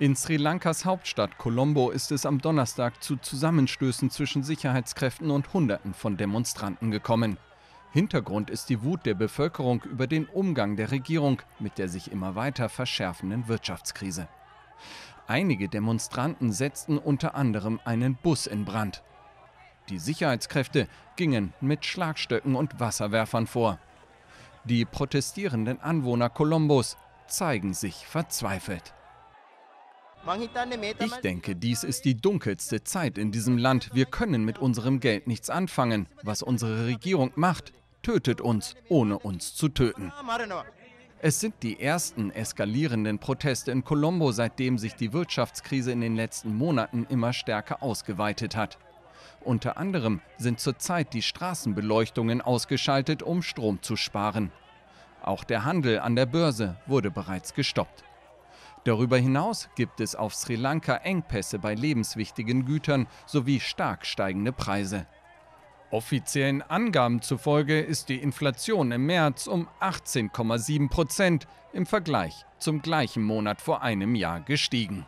In Sri Lankas Hauptstadt Colombo ist es am Donnerstag zu Zusammenstößen zwischen Sicherheitskräften und Hunderten von Demonstranten gekommen. Hintergrund ist die Wut der Bevölkerung über den Umgang der Regierung mit der sich immer weiter verschärfenden Wirtschaftskrise. Einige Demonstranten setzten unter anderem einen Bus in Brand. Die Sicherheitskräfte gingen mit Schlagstöcken und Wasserwerfern vor. Die protestierenden Anwohner Colombos zeigen sich verzweifelt. Ich denke, dies ist die dunkelste Zeit in diesem Land. Wir können mit unserem Geld nichts anfangen. Was unsere Regierung macht, tötet uns, ohne uns zu töten. Es sind die ersten eskalierenden Proteste in Colombo, seitdem sich die Wirtschaftskrise in den letzten Monaten immer stärker ausgeweitet hat. Unter anderem sind zurzeit die Straßenbeleuchtungen ausgeschaltet, um Strom zu sparen. Auch der Handel an der Börse wurde bereits gestoppt. Darüber hinaus gibt es auf Sri Lanka Engpässe bei lebenswichtigen Gütern sowie stark steigende Preise. Offiziellen Angaben zufolge ist die Inflation im März um 18,7 Prozent im Vergleich zum gleichen Monat vor einem Jahr gestiegen.